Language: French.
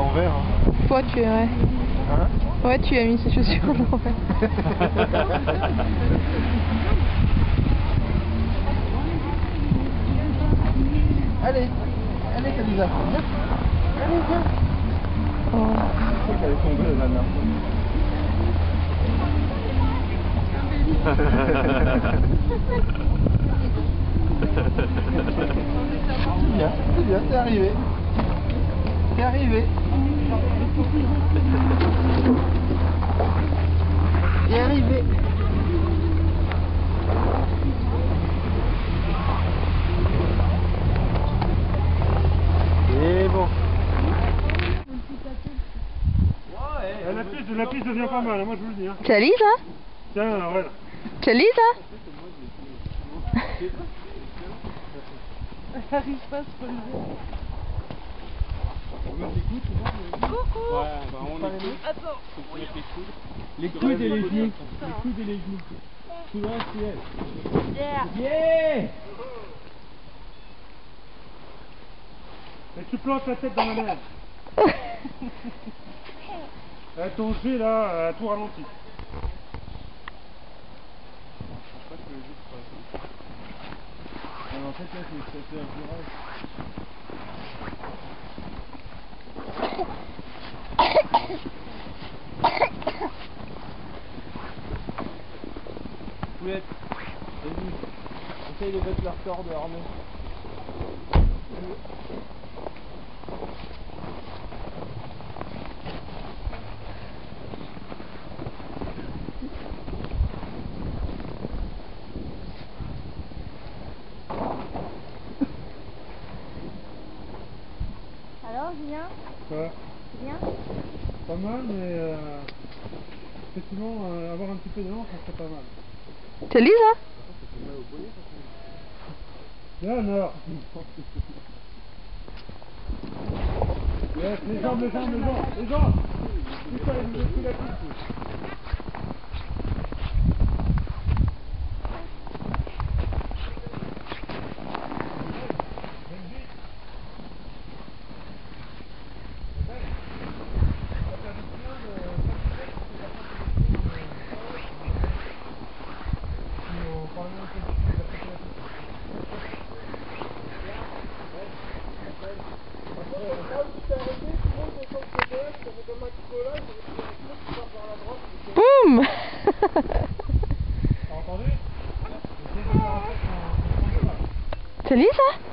l'envers. Hein. Toi, tu es, ouais. Hein Ouais, tu as mis ses chaussures à l'envers. allez, allez, Kalisa. Viens. Allez, viens. Oh. Je crois qu'elle est tombée, la nana. C'est bien, c'est bien, t'es arrivé. T'es arrivé. T'es arrivé. Et bon. La piste, la piste devient pas mal, hein, moi je vous le dis. Hein. Tu as ça Tiens, voilà. Tu as ça Elle arrive pas à se relever. Coucou Attends Les coudes et les genoux. Les coudes et les genoux. Tout droit, ciel. Yeah Yeah Et tu plantes la tête dans la mer. Euh, ton là, à tout ralenti. Alors, en fait, là, c'est c'est un virage. Poulette, vas-y. Essaye de mettre leur corde armée. Alors, Julien? Quoi C'est bien Pas mal, mais euh, effectivement, euh, avoir un petit peu d'élan, ça serait pas mal. Tu as ça Là, alors. Yes, les jambes, les jambes, les jambes, les jambes Putain, il nous a pris la piste. Entendu Tu as ça